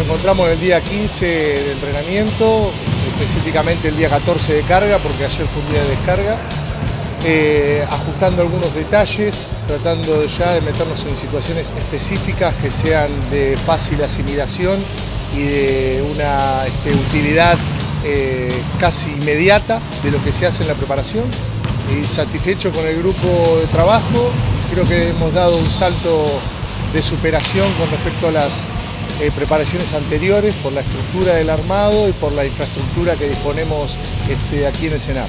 encontramos el día 15 de entrenamiento, específicamente el día 14 de carga, porque ayer fue un día de descarga, eh, ajustando algunos detalles, tratando ya de meternos en situaciones específicas que sean de fácil asimilación y de una este, utilidad eh, casi inmediata de lo que se hace en la preparación. Y satisfecho con el grupo de trabajo, creo que hemos dado un salto de superación con respecto a las eh, preparaciones anteriores por la estructura del armado y por la infraestructura que disponemos este, aquí en el Senado.